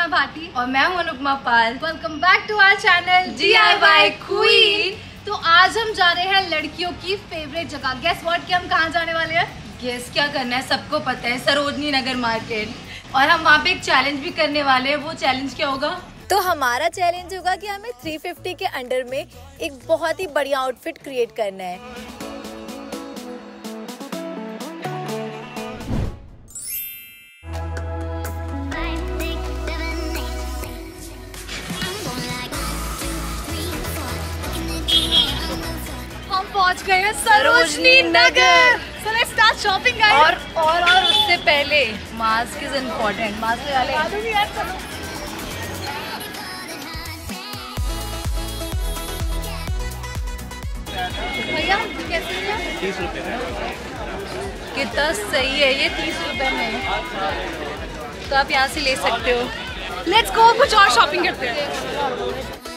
सपना भाटी और मैं हूँ Anupama Pal. Welcome back to our channel DIY Queen। तो आज हम जा रहे हैं लड़कियों की फेवरेट जगह। गेस व्हाट कि हम कहाँ जाने वाले हैं? गेस क्या करना है? सबको पता है, सरोजनी नगर मार्केट। और हम वहाँ पे एक चैलेंज भी करने वाले हैं। वो चैलेंज क्या होगा? तो हमारा चैलेंज होगा कि हमें 350 के अंडर में एक बहुत ही बढ़िया आउटफिट क्रिएट करना है। पहुँच गए हैं Sarojini Nagar. So let's start shopping और और और उससे पहले मास्क इज़ इम्पोर्टेंट मास्क लगा ले। भैया कैसे हैं? कितना सही है ये तीस रुपए में। तो आप यहाँ से ले सकते हो। लेट्स गो कुछ और शॉपिंग करते हैं।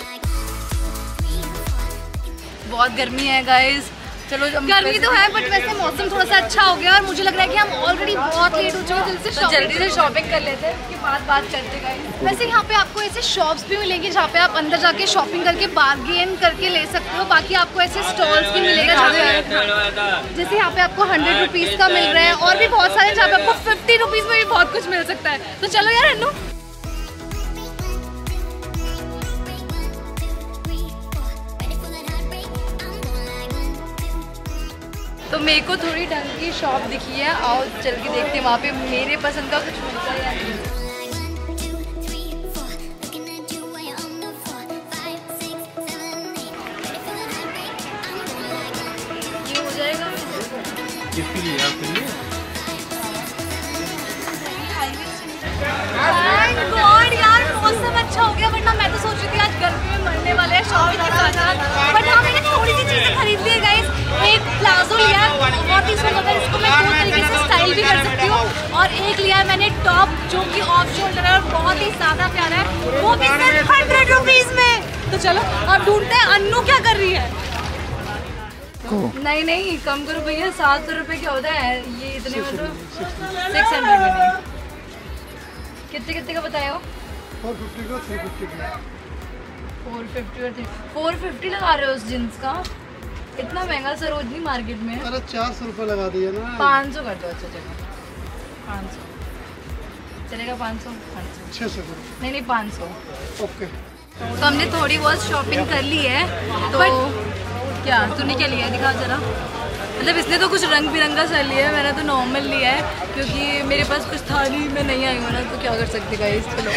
बहुत गर्मी है गाइस चलो गर्मी तो है बट वैसे मौसम थोड़ा सा अच्छा हो गया और मुझे लग रहा है कि हम ऑलरेडी बहुत लेट हो चुके हैं जल्दी से तो जल्दी से शॉपिंग कर लेते हैं उसके बाद बात करते गाइस वैसे यहाँ पे आपको ऐसे शॉप्स भी मिलेंगे जहाँ पे आप अंदर जाके शॉपिंग करके बार्गेन करके ले सकते हो बाकी आपको ऐसे स्टॉल्स भी मिलेगा जहाँ पे जैसे यहाँ पे आपको हंड्रेड रुपीज़ का मिल रहा है और भी बहुत सारे जहाँ पे आपको फिफ्टी रुपीज़ में भी बहुत कुछ मिल सकता है। तो चलो यार अनु तो मेरे को थोड़ी ढंग की शॉप दिखी है आओ चल के देखते हैं। वहाँ पे मेरे पसंद का कुछ मिलता है या नहीं? हो किसके लिए? आपके लिए? वो भी सिर्फ़ हंड्रेड रुपीज़ में। तो चलो अब ढूंढते हैं अन्नू क्या कर रही है? नहीं नहीं कम करो भैया सात सौ रुपये क्या होता है? ये इतने में तो सिक्स हंड्रेड में कितने कितने का बताया हो? फोर फिफ्टी को थ्री फिफ्टी का। फोर फिफ्टी और थ्री फोर फिफ्टी लगा रहे हो उस जींस का? इतना महँगा सरोजनी मार्केट में। अरे चार सौ रुपये लगा दिए ना। पाँच सौ कर दो अच्छा चलो। पाँच सौ। चलेगा पाँच सौ? छः सौ नहीं नहीं पाँच सौ। ओके। तो हमने थोड़ी बहुत शॉपिंग कर ली है तो क्या तूने क्या लिया है? दिखा जरा। मतलब इसने तो कुछ रंग बिरंगा सा लिया है मैंने तो नॉर्मल लिया है क्योंकि मेरे पास कुछ था नहीं मैं नहीं आई हूँ ना तो क्या कर सकते गाइस चलो।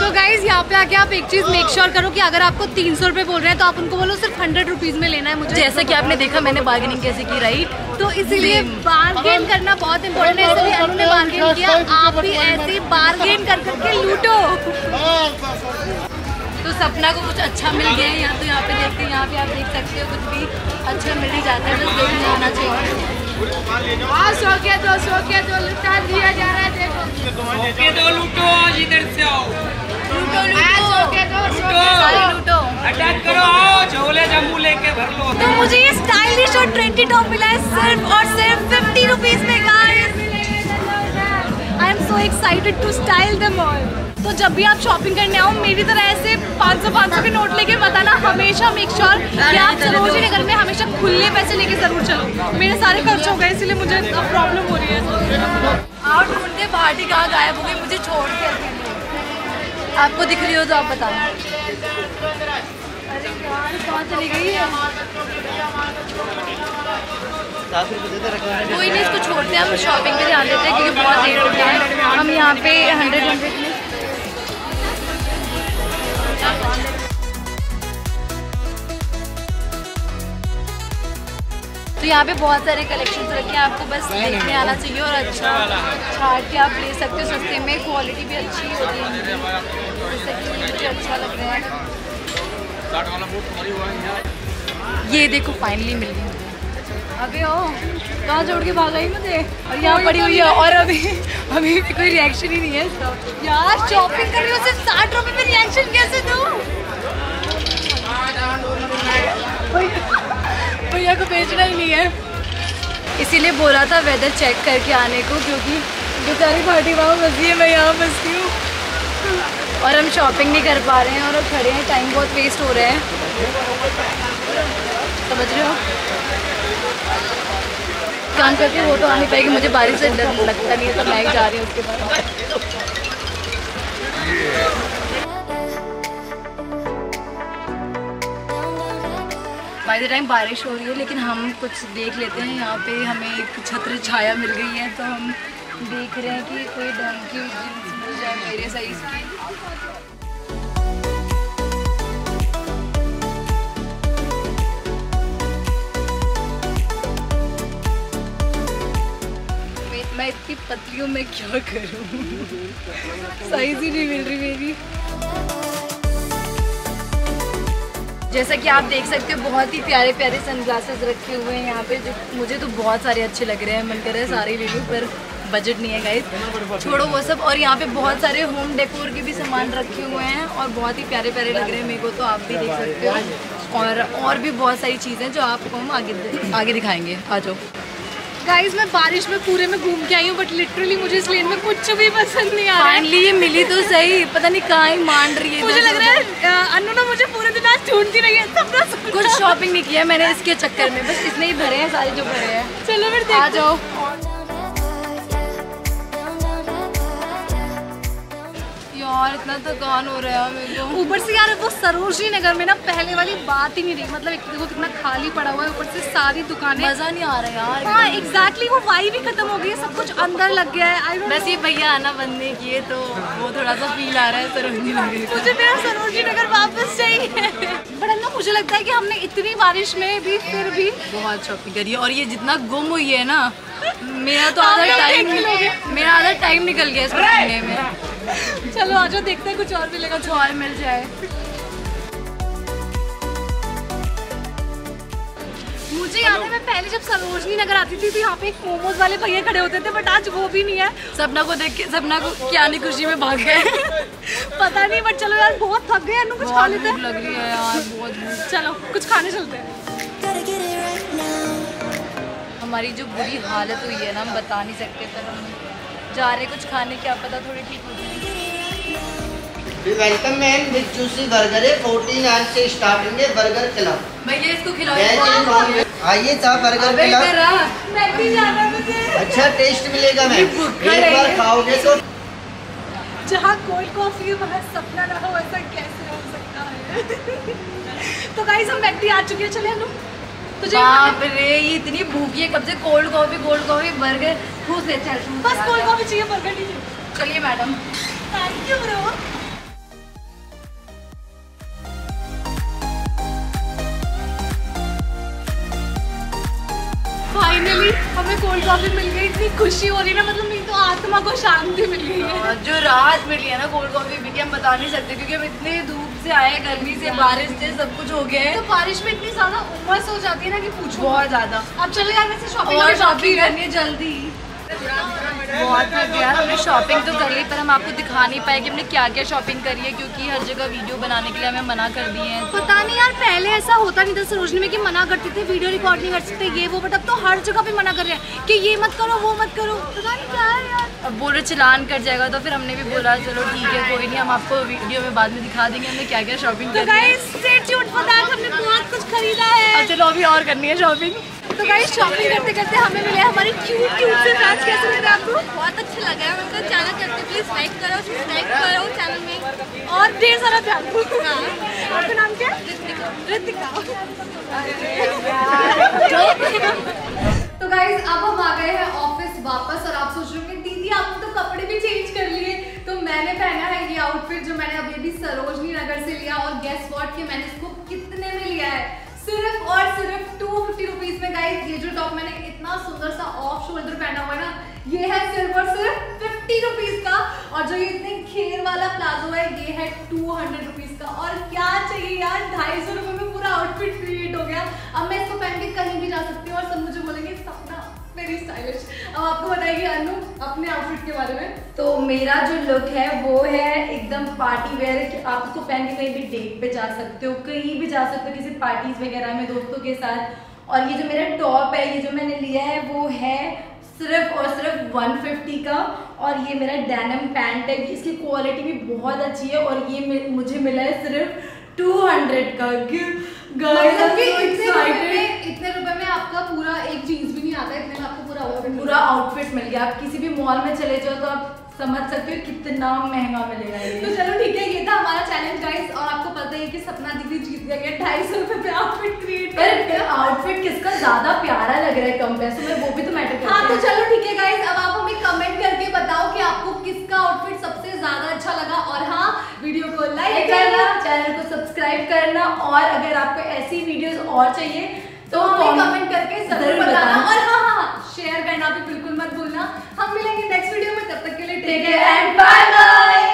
तो गाइज़ यहाँ पे आके आप एक चीज़ मेक श्योर करो कि अगर आपको तीन सौ रुपये बोल रहे हैं तो आप उनको बोलो सिर्फ़ हंड्रेड रुपीज़ में लेना है मुझे। जैसा कि आपने देखा मैंने बार्गेनिंग कैसे की राइट तो इसीलिए बार्गेन करना बहुत इंपॉर्टेंट है इसलिए अनु ने बार्गेन किया। आप भी ऐसे बार्गेन कर करके लूटो। तो सपना को कुछ अच्छा मिल गया है यहाँ तो यहाँ पे देखते हैं यहाँ पे आप देख सकते हो कुछ भी अच्छा मिल ही जाता है बस देखने आना चाहिए। हाँ सौ के दो सौ के दो लुटा दिया जा रहा है देखो। दो लूटो इधर से आओ। लूटो लूटो। सौ लूटो। सारे लूटो। अटैक करो आओ झोले जम्मू लेके भर लो। तो मुझे ये स्टाइलिश और ट्रेंडी टॉप मिला है सिर्फ़ और सिर्फ़ फिफ्टी रुपीज़ में guys I am so excited to style them all तो जब भी आप शॉपिंग करने आओ मेरी तरह ऐसे 500 500 के नोट लेके मत आना हमेशा मेक श्योर कि आप सरोजनी नगर में हमेशा खुले पैसे लेके ज़रूर चलो। मेरे सारे खर्च हो गए इसलिए मुझे प्रॉब्लम हो रही है। आओ ढूंढते पार्टी कहाँ गायब हो गई मुझे छोड़ के। आपको दिख रही हो तो आप बताओ। अरे यार कहाँ चली गई? है। कोई नहीं इसको छोड़ते हैं हम शॉपिंग पे ध्यान देते हैं क्योंकि बहुत देर हो गया है। हम यहाँ पे हंड्रेड हंड्रेड में तो यहाँ पे बहुत सारे कलेक्शन रखे हैं आपको बस देखने आना चाहिए और अच्छा छाट के आप ले सकते हो सस्ते में क्वालिटी भी अच्छी होती है। अच्छा लग रहा है। ये देखो फाइनली मिल गई अबे ओ कहाँ छोड़ के भाग गई मुझे? और यहाँ पड़ी हुई है और अभी अभी भी कोई रिएक्शन ही नहीं है इसका। यार शॉपिंग कर रही हो सिर्फ़ साठ रुपए में रिएक्शन कैसे दूँ? भैया को बेचना ही नहीं है। इसीलिए बोला था वेदर चेक करके आने को, क्योंकि बेचारी पार्टी वहाँ फंसी है, मैं यहाँ फंसी हूँ। और हम शॉपिंग नहीं कर पा रहे हैं और अब खड़े हैं टाइम बहुत वेस्ट हो रहा है। समझ रहे हो? काम करके वो तो आ नहीं पाएगी, मुझे बारिश से डर लगता नहीं है तो मैं जा रही हूँ उसके बाद बाय द टाइम बारिश हो रही है, लेकिन हम कुछ देख लेते हैं। यहाँ पे हमें एक छत्र छाया मिल गई है तो हम देख रहे हैं कि कोई ढंग की जीन्स मिल जाए मेरे साइज़ की। मैं- इतनी पतली हूँ, मैं क्या करूँ? साइज़ ही नहीं मिल रही मेरी। जैसा कि आप देख सकते हो, बहुत ही प्यारे प्यारे सनग्लासेस रखे हुए हैं यहाँ पे, जो मुझे तो बहुत सारे अच्छे लग रहे हैं। मन कर रहा है सारे ले लूँ पर बजट नहीं है गाइस छोड़ो वो सब। और यहाँ पे बहुत सारे होम डेकोर के भी सामान रखे हुए हैं और बहुत ही प्यारे प्यारे लग रहे हैं। मेरे को तो आप भी देख सकते हो। और और भी बहुत सारी चीज़ें जो आपको हम आगे आगे दिखाएँगे। आ जाओ। गाइस मैं बारिश में पूरे में घूम के आई हूँ बट लिटरली मुझे इस लेन में कुछ भी पसंद नहीं आ रहा है। फाइनली ये मिली तो सही। पता नहीं कहाँ ही मान रही है मुझे लग रहा है अनु ना मुझे पूरे दिन आज ढूंढती रही है कुछ शॉपिंग नहीं किया मैंने इसके चक्कर में। बस इतने ही भरे हैं सारे जो भरे हैं। चलो फिर आ जाओ। यार इतना थकान हो रहा है मेरे को। ऊपर से यार वो सरोजनी नगर में ना पहले वाली बात ही नहीं रही। मतलब एक देखो कितना खाली पड़ा हुआ है ऊपर से सारी दुकानें। मज़ा नहीं आ रहा यार। हाँ एग्जैक्टली वो वाई भी खत्म हो गई है सब कुछ अंदर लग गया है। आई बस ये भैया आना बंद नहीं किए तो वो थोड़ा सा फील आ रहा है सरोजनी नगर मुझे मेरा सरोजनी नगर वापस चाहिए। बट ना मुझे लगता है कि हमने इतनी बारिश में भी फिर भी बहुत शॉपिंग करी है। और ये जितना गुम हुई है ना मेरा तो आधा टाइम मेरा आधा टाइम निकल गया ढूँढने में। चलो आ जाओ देखते हैं कुछ और मिलेगा कुछ और मिल जाए। मुझे याद है मैं पहले जब सरोजनी नगर आती थी तो यहाँ पे एक मोमोज वाले भैया खड़े होते थे बट आज वो भी नहीं है। सपना को देख के सपना को क्या नहीं खुशी में भाग गए। पता नहीं बट चलो यार बहुत थक गए अनु कुछ खा लेते हैं। लग रही है यार बहुत चलो कुछ खाने चलते हैं। हमारी जो बुरी हालत हुई है ना हम बता नहीं सकते पर हम जा रहे कुछ खाने क्या पता थोड़ी ठीक हो जाए welcome man with juicy burger है फोर्टीन आज से स्टार्टिंग है बर्गर क्लब भैया इसको खिलाओ। आइए साहब बर्गर मुझे। अच्छा टेस्ट मिलेगा मैम। एक बार खाओगे तो जहाँ कोल्ड कॉफ़ी है वहाँ सपना ना हो ऐसा कैसे हो सकता है? तो गाइस हम मैकडी आ चुके हैं चले तुझे बाप रे ये इतनी भूखी है कब से cold coffee cold coffee burger बस चाहिए बर्गर नहीं चाहिए चलिए madam thank you bro finally हमें कोल्ड कॉफ़ी मिल गई। इतनी खुशी हो रही है ना मतलब मेरी तो आत्मा को शांति मिल गई है। जो राहत मिली है ना कोल्ड कॉफ़ी पी के हम बता नहीं सकते क्योंकि हम इतने धूप से आए गर्मी से बारिश से सब कुछ हो गया तो है बारिश में इतनी ज़्यादा उमस हो जाती है ना कि पूछो बहुत ज़्यादा। अब चले यार से शॉपिंग और शॉपिंग करनी है जल्दी। बहुत थक गया हमने शॉपिंग तो कर ली पर हम आपको दिखा नहीं पाए कि हमने क्या क्या शॉपिंग करी है क्योंकि हर जगह वीडियो बनाने के लिए हमें मना कर दिए हैं। पता नहीं यार पहले ऐसा होता नहीं था सरोजनी में कि मना करते थे वीडियो रिकॉर्ड नहीं कर सकते ये वो बट अब तो हर जगह पे मना कर रहे हैं कि ये मत करो वो मत करो। पता नहीं क्या है यार। अब बोल रहे चलान कर जाएगा तो फिर हमने भी बोला चलो ठीक है कोई नहीं हम आपको वीडियो में बाद में दिखा देंगे हमने क्या क्या शॉपिंग तो करी है। हमने बहुत कुछ खरीदा है। चलो अभी और करनी है शॉपिंग तो गाइस शॉपिंग करते करते हमें मिले हमारे क्यूट क्यूट से फैंस कैसे लगे आपको? बहुत अच्छा लगा है उनका चैनल करके प्लीज़ लाइक करो सब्सक्राइब करो चैनल में। और ढेर सारा ध्यान दो आपका नाम क्या? है ऋतिका तो गाइस अब हम आ गए हैं ऑफ़िस वापस और आप सोच रहे होंगे दीदी आपने तो कपड़े भी चेंज कर लिए। तो मैंने पहना है ये आउटफिट जो मैंने अभी भी सरोजनी नगर से लिया और गेस वॉट के मैंने इसको कितने में लिया है? सिर्फ़ और सिर्फ़ टू फिफ्टी रुपीज़ में गाइस ये जो टॉप मैंने इतना सुंदर सा ऑफ़ शोल्डर पहना हुआ है ना, ये है सिर्फ़ और सिर्फ़ फिफ्टी रुपीज़ का। और जो ये इतने खेल वाला प्लाजो है, ये है टू हंड्रेड रुपीज़ का। और क्या चाहिए यार, ढाई सौ रुपए में पूरा आउटफिट क्रिएट हो गया। अब मैं इसको पहन के कहीं भी जा सकती हूँ और सब मुझे बोलेंगे, सपना वेरी स्टाइलिश अब आपको बताइए अनु अपने आउटफिट के बारे में। तो मेरा जो लुक है वो है एकदम पार्टी वेयर कि आप इसको पहन के कहीं भी डेट पे जा सकते हो कहीं भी जा सकते हो किसी पार्टीज़ वगैरह में दोस्तों के साथ। और ये जो मेरा टॉप है ये जो मैंने लिया है वो है सिर्फ़ और सिर्फ़ 150 का। और ये मेरा डेनिम पैंट है इसकी क्वालिटी भी बहुत अच्छी है और ये मुझे मिला है सिर्फ़ 200 का। गाइस मतलब इतने रुपए में आपका पूरा एक जीन्स भी नहीं आता इतने में आपको पूरा आउटफिट पूरा आउटफिट मिल गया। आप किसी भी मॉल में चले जाओ तो आप समझ सकते हो कितना महँगा मिलेगा ये। तो चलो ठीक है ये था हमारा चैलेंज गाइस और आपको पता है कि सपना दीदी जीत गई है ढाई सौ रुपए पे आउटफिट क्रिएट पर आउटफिट किसका ज़्यादा प्यारा लग रहा है कंपेयर में वो भी तो मैटर करता हाँ तो चलो ठीक है गाइस अब आप हमें कमेंट करके बताओ कि आपको किसका आउटफिट सबसे ज़्यादा अच्छा लगा। और हाँ वीडियो को लाइक करना। चैनल को सब्सक्राइब करना और अगर आपको ऐसी वीडियोस और चाहिए तो हमें कमेंट करके ज़रूर बताना। और हाँ शेयर करना भी बिल्कुल मत भूलना। हम मिलेंगे नेक्स्ट वीडियो में तब तक के लिए take care and bye bye